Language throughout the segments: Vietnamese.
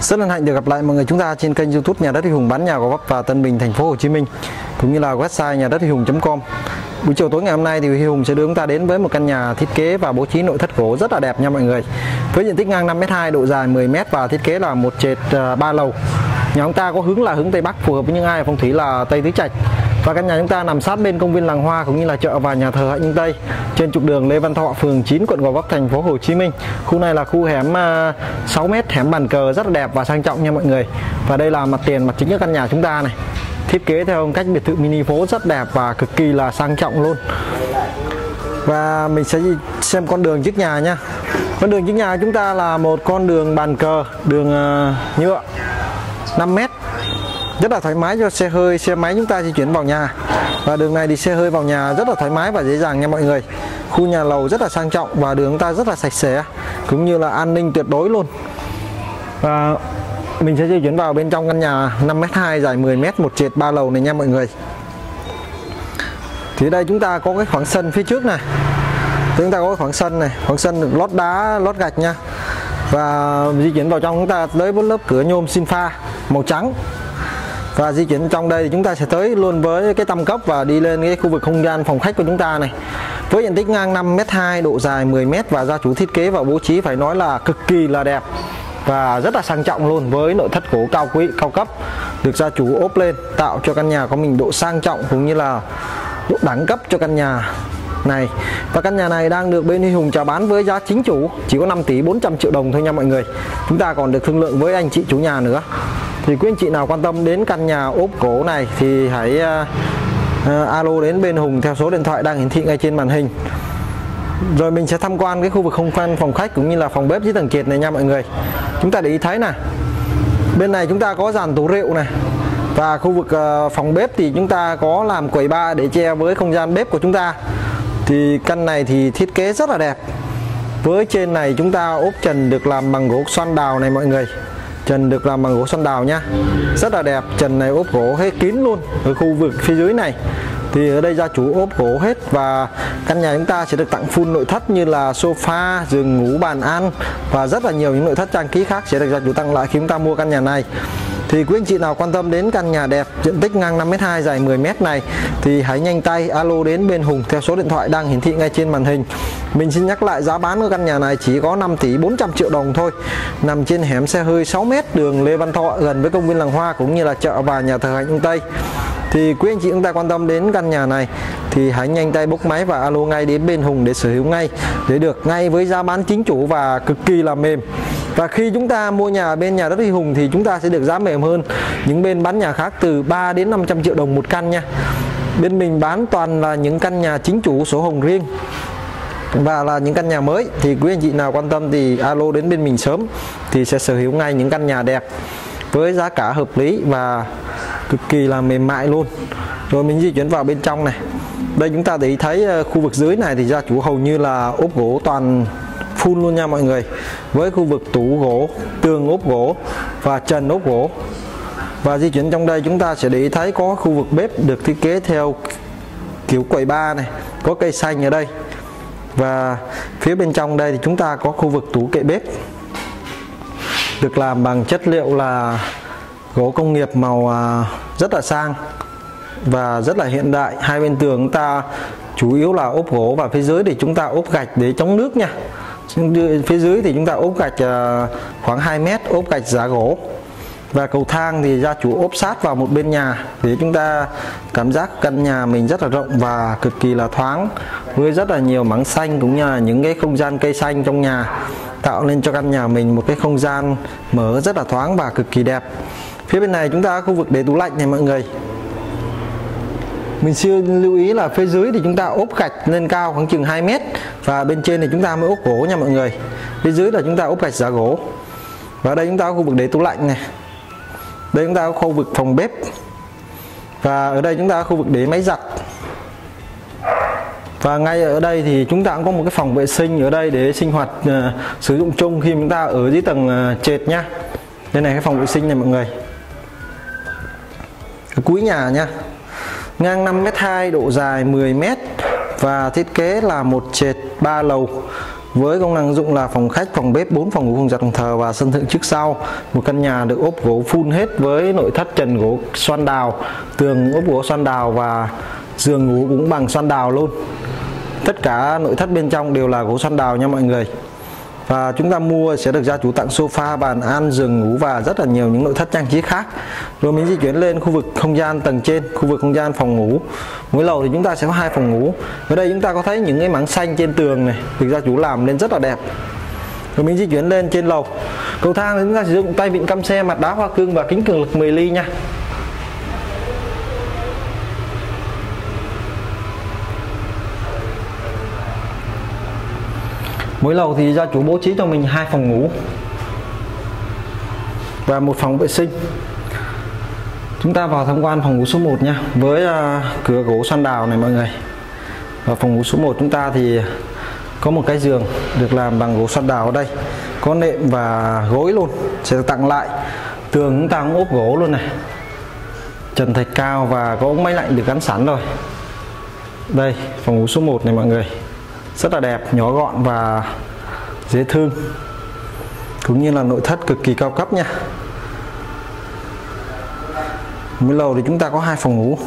Rất hân hạnh được gặp lại mọi người chúng ta trên kênh YouTube Nhà đất Huy Hùng bán nhà Gò Vấp và Tân Bình thành phố Hồ Chí Minh cũng như là website nhà đất huy hùng.com. Buổi chiều tối ngày hôm nay thì Huy Hùng sẽ đưa chúng ta đến với một căn nhà thiết kế và bố trí nội thất gỗ rất là đẹp nha mọi người. Với diện tích ngang 5m2, độ dài 10m và thiết kế là một trệt à, 3 lầu. Nhà chúng ta có hướng là hướng Tây Bắc phù hợp với những ai phong thủy là Tây Tứ Trạch. Và căn nhà chúng ta nằm sát bên công viên Làng Hoa cũng như là chợ và nhà thờ Hạnh Nhân Tây trên trục đường Lê Văn Thọ, phường 9, quận Gò Vấp, thành phố Hồ Chí Minh. Khu này là khu hẻm à, 6m, hẻm bàn cờ rất là đẹp và sang trọng nha mọi người. Và đây là mặt tiền mặt chính của căn nhà chúng ta này. Thiết kế theo cách biệt thự mini phố rất đẹp và cực kỳ là sang trọng luôn. Và mình sẽ xem con đường trước nhà nha. Con đường trước nhà chúng ta là một con đường bàn cờ, đường à, nhựa 5 mét rất là thoải mái cho xe hơi, xe máy chúng ta di chuyển vào nhà. Và đường này thì xe hơi vào nhà rất là thoải mái và dễ dàng nha mọi người. Khu nhà lầu rất là sang trọng và đường chúng ta rất là sạch sẽ, cũng như là an ninh tuyệt đối luôn. Và mình sẽ di chuyển vào bên trong căn nhà 5m2 dài 10m một trệt ba lầu này nha mọi người. Thì đây chúng ta có cái khoảng sân phía trước này. Chúng ta có cái khoảng sân này, khoảng sân lót đá, lót gạch nha. Và di chuyển vào trong chúng ta tới bốn lớp cửa nhôm xin pha màu trắng và di chuyển trong đây thì chúng ta sẽ tới luôn với cái tăm cấp và đi lên cái khu vực không gian phòng khách của chúng ta này. Với diện tích ngang 5m2 độ dài 10m và gia chủ thiết kế và bố trí phải nói là cực kỳ là đẹp và rất là sang trọng luôn với nội thất gỗ cao quý, cao cấp được gia chủ ốp lên, tạo cho căn nhà có mình độ sang trọng cũng như là độ đẳng cấp cho căn nhà này. Và căn nhà này đang được bên Huy Hùng chào bán với giá chính chủ chỉ có 5 tỷ 400 triệu đồng thôi nha mọi người. Chúng ta còn được thương lượng với anh chị chủ nhà nữa thì quý anh chị nào quan tâm đến căn nhà ốp cổ này thì hãy uh, alo đến bên Hùng theo số điện thoại đang hiển thị ngay trên màn hình. Rồi mình sẽ tham quan cái khu vực không gian phòng khách cũng như là phòng bếp dưới tầng trệt này nha mọi người. Chúng ta để ý thấy nè bên này chúng ta có dàn tủ rượu này. Và khu vực uh, phòng bếp thì chúng ta có làm quầy ba để che với không gian bếp của chúng ta. Thì căn này thì thiết kế rất là đẹp. Với trên này chúng ta ốp trần được làm bằng gỗ xoan đào này mọi người trần được làm bằng gỗ xoan đào nha. Rất là đẹp, trần này ốp gỗ hết kín luôn ở khu vực phía dưới này. Thì ở đây gia chủ ốp gỗ hết và căn nhà chúng ta sẽ được tặng full nội thất như là sofa, giường ngủ, bàn ăn và rất là nhiều những nội thất trang trí khác sẽ được gia chủ tặng lại khi chúng ta mua căn nhà này thì quý anh chị nào quan tâm đến căn nhà đẹp, diện tích ngang 5m2 dài 10m này, thì hãy nhanh tay alo đến bên Hùng theo số điện thoại đang hiển thị ngay trên màn hình. Mình xin nhắc lại, giá bán của căn nhà này chỉ có 5 tỷ 400 triệu đồng thôi, nằm trên hẻm xe hơi 6m đường Lê Văn Thọ, gần với công viên Làng Hoa cũng như là chợ và nhà thờ Hạnh Tây. Thì quý anh chị chúng ta quan tâm đến căn nhà này, thì hãy nhanh tay bốc máy và alo ngay đến bên Hùng để sở hữu ngay, để được ngay với giá bán chính chủ và cực kỳ là mềm và khi chúng ta mua nhà bên nhà đất Huy Hùng thì chúng ta sẽ được giá mềm hơn. Những bên bán nhà khác từ 3 đến 500 triệu đồng một căn nha. Bên mình bán toàn là những căn nhà chính chủ sổ hồng riêng. Và là những căn nhà mới. Thì quý anh chị nào quan tâm thì alo đến bên mình sớm thì sẽ sở hữu ngay những căn nhà đẹp với giá cả hợp lý và cực kỳ là mềm mại luôn. Rồi mình di chuyển vào bên trong này. Đây chúng ta để thấy ờ, khu vực dưới này thì gia chủ hầu như là ốp gỗ toàn full luôn nha mọi người. Với khu vực tủ gỗ, tường ốp gỗ và trần ốp gỗ. Và di chuyển trong đây chúng ta sẽ để ý thấy có khu vực bếp được thiết kế theo kiểu quầy ba này, có cây xanh ở đây. Và phía bên trong đây thì chúng ta có khu vực tủ kệ bếp. Được làm bằng chất liệu là gỗ công nghiệp màu à, rất là sang và rất là hiện đại. Hai bên tường chúng ta chủ yếu là ốp gỗ và phía dưới thì chúng ta ốp gạch để chống nước nha phía dưới thì chúng ta ốp gạch ờ, khoảng 2 mét, ốp gạch giá gỗ. Và cầu thang thì gia chủ ốp sát vào một bên nhà để chúng ta cảm giác căn nhà mình rất là rộng và cực kỳ là thoáng, với rất là nhiều mảng xanh cũng như là những cái không gian cây xanh trong nhà, tạo nên cho căn nhà mình một cái không gian mở rất là thoáng và cực kỳ đẹp. Phía bên này chúng ta có khu vực để tủ lạnh này, mọi người mình xin lưu ý là phía dưới thì chúng ta ốp gạch lên cao khoảng chừng 2 mét và bên trên thì chúng ta mới ốp gỗ nha mọi người. Phía dưới là chúng ta ốp gạch giả gỗ. Và đây chúng ta có khu vực để tủ lạnh này. Đây chúng ta có khu vực phòng bếp. Và ở đây chúng ta có khu vực để máy giặt. Và ngay ở đây thì chúng ta cũng có một cái phòng vệ sinh ở đây để sinh hoạt uh, sử dụng chung khi chúng ta ở dưới tầng uh, trệt nhá đây này cái phòng vệ sinh này mọi người. Cuối nhà nha ngang 5m2 độ dài 10m và thiết kế là một trệt 3 lầu với công năng dụng là phòng khách, phòng bếp, 4 phòng ngủ, phòng giặt, phòng thờ và sân thượng trước sau. Một căn nhà được ốp gỗ full hết với nội thất trần gỗ xoan đào, tường ốp gỗ xoan đào và giường ngủ cũng bằng xoan đào luôn. Tất cả nội thất bên trong đều là gỗ xoan đào nha mọi người và chúng ta mua sẽ được gia chủ tặng sofa, bàn ăn, giường ngủ và rất là nhiều những nội thất trang trí khác. Rồi mình di chuyển lên khu vực không gian tầng trên, khu vực không gian phòng ngủ. Mỗi lầu thì chúng ta sẽ có hai phòng ngủ. Ở đây chúng ta có thấy những cái mảng xanh trên tường này, được gia chủ làm lên rất là đẹp. Rồi mình di chuyển lên trên lầu. Cầu thang thì chúng ta sử dụng tay vịn cam xe, mặt đá hoa cương và kính cường lực 10 ly nha. Mỗi lầu thì gia chủ bố trí cho mình hai phòng ngủ và một phòng vệ sinh. Chúng ta vào tham quan phòng ngủ số 1 nha với uh, cửa gỗ xoan đào này mọi người. Và phòng ngủ số 1 chúng ta thì có một cái giường được làm bằng gỗ xoan đào ở đây. Có nệm và gối luôn sẽ tặng lại. Tường chúng ta cũng ốp gỗ luôn này. Trần thạch cao và có ống máy lạnh được gắn sẵn rồi. Đây phòng ngủ số 1 này mọi người rất là đẹp, nhỏ gọn và dễ thương. Cũng như là nội thất cực kỳ cao cấp nha. Mỗi lầu thì chúng ta có hai phòng ngủ.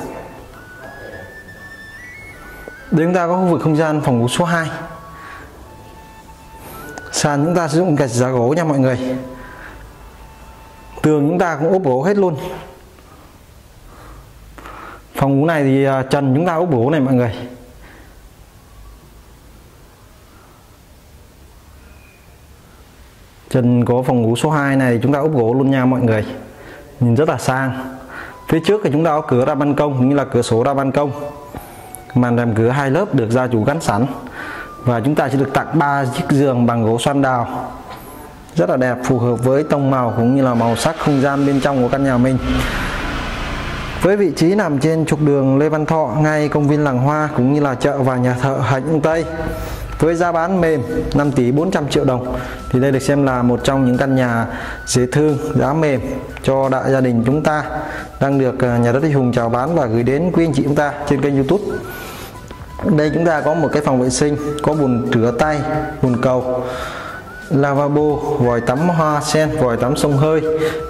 Đây chúng ta có khu vực không gian phòng ngủ số 2 sàn chúng ta sử dụng gạch giá gỗ nha mọi người. Tường chúng ta cũng ốp gỗ hết luôn. Phòng ngủ này thì à, trần chúng ta ốp gỗ này mọi người. Chân của phòng ngủ số 2 này thì chúng ta ốp gỗ luôn nha mọi người. Nhìn rất là sang. Phía trước thì chúng ta có cửa ra ban công cũng như là cửa sổ ra ban công. Màn rèm cửa hai lớp được gia chủ gắn sẵn. Và chúng ta sẽ được tặng 3 chiếc giường bằng gỗ xoan đào. Rất là đẹp, phù hợp với tông màu cũng như là màu sắc không gian bên trong của căn nhà mình. Với vị trí nằm trên trục đường Lê Văn Thọ, ngay công viên Làng Hoa cũng như là chợ và nhà thợ Hạnh Tây với giá bán mềm 5 tỷ 400 triệu đồng. Thì đây được xem là một trong những căn nhà dễ thương, giá mềm cho đại gia đình chúng ta đang được à, nhà đất Huy Hùng chào bán và gửi đến quý anh chị chúng ta trên kênh YouTube. Đây chúng ta có một cái phòng vệ sinh, có bồn rửa tay, bồn cầu, lavabo, vòi tắm hoa sen, vòi tắm sông hơi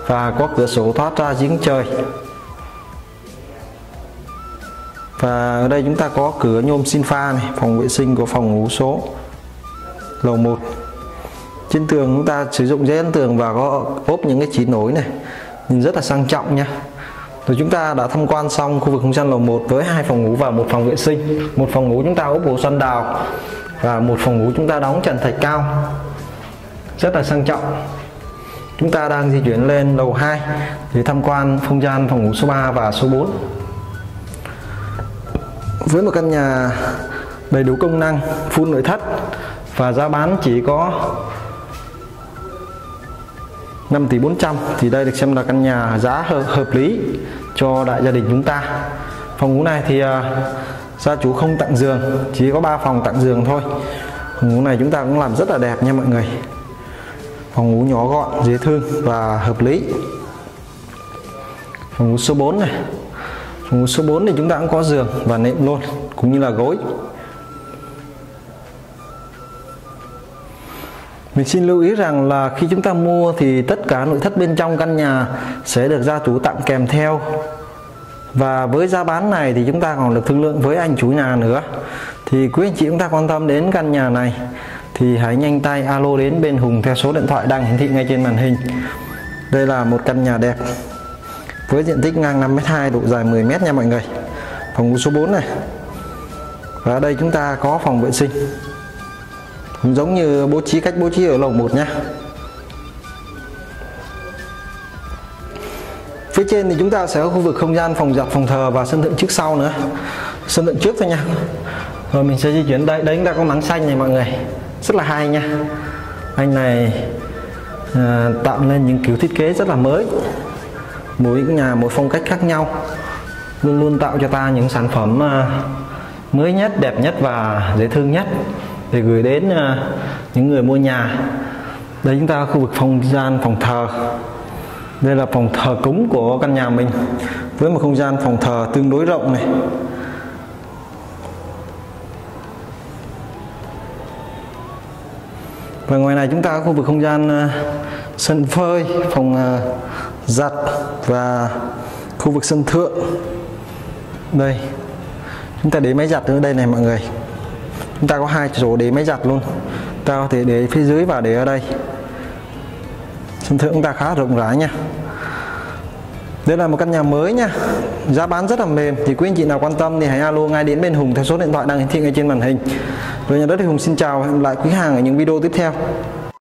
và có cửa sổ thoát ra giếng trời và ở đây chúng ta có cửa nhôm xin pha này, phòng vệ sinh của phòng ngủ số lầu 1 trên tường chúng ta sử dụng giấy ấn tường và có ốp những cái chỉ nối này, nhìn rất là sang trọng nha. Rồi chúng ta đã tham quan xong khu vực không gian lầu 1 với hai phòng ngủ và một phòng vệ sinh. Một phòng ngủ chúng ta ốp gỗ xoăn đào và một phòng ngủ chúng ta đóng trần thạch cao. Rất là sang trọng. Chúng ta đang di chuyển lên lầu 2 để tham quan không gian phòng ngủ số 3 và số 4 với một căn nhà đầy đủ công năng full nội thất và giá bán chỉ có 5 tỷ 400 thì đây được xem là căn nhà giá hợp, hợp lý cho đại gia đình chúng ta. Phòng ngủ này thì à, gia chủ không tặng giường chỉ có 3 phòng tặng giường thôi. Phòng ngủ này chúng ta cũng làm rất là đẹp nha mọi người. Phòng ngủ nhỏ gọn dễ thương và hợp lý. Phòng ngủ số 4 này số 4 thì chúng ta cũng có giường và nệm luôn, cũng như là gối. Mình xin lưu ý rằng là khi chúng ta mua thì tất cả nội thất bên trong căn nhà sẽ được gia chủ tặng kèm theo. Và với giá bán này thì chúng ta còn được thương lượng với anh chủ nhà nữa. Thì quý anh chị chúng ta quan tâm đến căn nhà này, thì hãy nhanh tay alo đến bên Hùng theo số điện thoại đang hiển thị ngay trên màn hình. Đây là một căn nhà đẹp với diện tích ngang 5m2 độ dài 10m nha mọi người. Phòng ngủ số 4 này. Và ở đây chúng ta có phòng vệ sinh. Cũng giống như bố trí cách bố trí ở lầu 1 nhé phía trên thì chúng ta sẽ có khu vực không gian phòng giặt phòng thờ và sân thượng trước sau nữa. Sân thượng trước thôi nha. Rồi mình sẽ di chuyển. Đây đấy chúng ta có nắng xanh này mọi người. Rất là hay nha. Anh này à, tạo nên những kiểu thiết kế rất là mới mỗi nhà mỗi phong cách khác nhau. Luôn luôn tạo cho ta những sản phẩm à, mới nhất, đẹp nhất và dễ thương nhất. Để gửi đến à, những người mua nhà. Đây chúng ta khu vực không gian phòng thờ. Đây là phòng thờ cúng của căn nhà mình, với một không gian phòng thờ tương đối rộng này. Và ngoài này chúng ta có khu vực không gian à, sân phơi, phòng giặt và khu vực sân thượng. Đây, chúng ta để máy giặt ở đây này mọi người. Chúng ta có hai chỗ để máy giặt luôn. Ta có thể để phía dưới và để ở đây. Sân thượng chúng ta khá rộng rãi nha. Đây là một căn nhà mới nha. Giá bán rất là mềm. Thì quý anh chị nào quan tâm thì hãy alo ngay đến bên Hùng theo số điện thoại đang hiển thị ngay trên màn hình. Rồi nhà đất thì Hùng xin chào và hẹn gặp lại quý hàng ở những video tiếp theo.